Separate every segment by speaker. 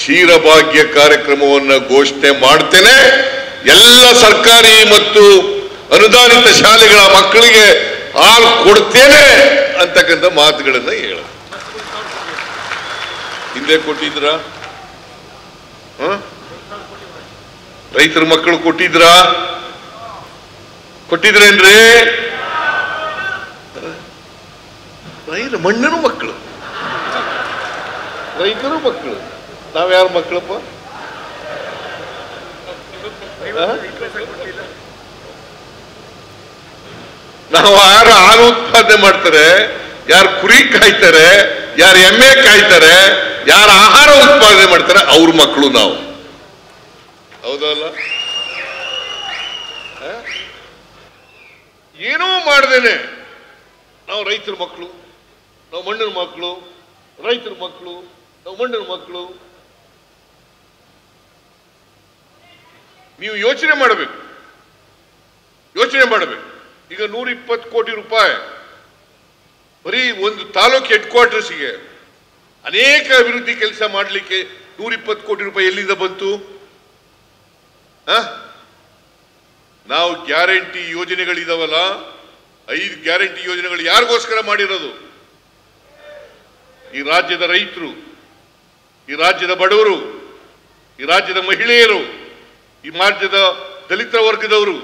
Speaker 1: ಕ್ಷೀರಭಾಗ್ಯ ಕಾರ್ಯಕ್ರಮವನ್ನು ಘೋಷಣೆ ಮಾಡ್ತೇನೆ. ಎಲ್ಲ ಸರ್ಕಾರಿ ಮತ್ತು ಅನುದಾನಿತ ಶಾಲೆಗಳ ಮಕ್ಕಳಿಗೆ ಹಾಲು ಕೊಡ್ತೇನೆ ಅಂತಕ್ಕಂಥ ಮಾತುಗಳನ್ನು ಹೇಳ ಹಿಂದೆ ಕೊಟ್ಟಿದ್ರ? ರೈತರ ಮಕ್ಕಳು ಕೊಟ್ಟಿದ್ರ? ಕೊಟ್ಟಿದ್ರೇನ್ರಿ ರೈತ ಮಣ್ಣಿನ ಮಕ್ಕಳು. ರೈತರು ಮಕ್ಕಳು. ನಾವ್ಯಾರ ಮಕ್ಕಳಪ್ಪ ಆ? ನಾವು ಯಾರು ಹಾಲು ಉತ್ಪಾದನೆ ಮಾಡ್ತಾರೆ, ಯಾರು ಕುರಿ ಕಾಯ್ತಾರೆ, ಯಾರು ಎಮ್ಮೆ ಕಾಯ್ತಾರೆ, ಯಾರು ಆಹಾರ ಉತ್ಪಾದನೆ ಮಾಡ್ತಾರೆ, ಅವ್ರ ಮಕ್ಕಳು ನಾವು ಹೌದಲ್ಲ? ಏನೂ ಮಾಡ್ದೇನೆ ನಾವು ರೈತರ ಮಕ್ಕಳು ನಾವು ಮಣ್ಣಿನ ಮಕ್ಕಳು ರೈತರ ಮಕ್ಕಳು ನಾವು ಮಣ್ಣಿನ ಮಕ್ಕಳು ನೀವು ಯೋಚನೆ ಮಾಡಬೇಕು. ಯೋಚನೆ ಮಾಡಬೇಕು. ಈಗ ನೂರ ಇಪ್ಪತ್ತು ಕೋಟಿ ರೂಪಾಯಿ ಬರೀ ಒಂದು ತಾಲೂಕು ಹೆಡ್ ಕ್ವಾರ್ಟರ್ಸ್ಗೆ ಅನೇಕ ಅಭಿವೃದ್ಧಿ ಕೆಲಸ ಮಾಡಲಿಕ್ಕೆ ನೂರ ಇಪ್ಪತ್ತು ಕೋಟಿ ರೂಪಾಯಿ ಎಲ್ಲಿಂದ ಬಂತು? ನಾವು ಗ್ಯಾರಂಟಿ ಯೋಜನೆಗಳಿದಾವಲ್ಲ, ಐದು ಗ್ಯಾರಂಟಿ ಯೋಜನೆಗಳು ಯಾರಿಗೋಸ್ಕರ ಮಾಡಿರೋದು? ಈ ರಾಜ್ಯದ ರೈತರು, ಈ ರಾಜ್ಯದ ಬಡವರು, ಈ ರಾಜ್ಯದ ಮಹಿಳೆಯರು ಈ ರಾಜ್ಯದ ದಲಿತ ವರ್ಗದವರು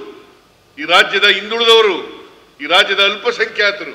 Speaker 1: ಈ ರಾಜ್ಯದ ಹಿಂದುಳಿದವರು ಈ ರಾಜ್ಯದ ಅಲ್ಪಸಂಖ್ಯಾತರು.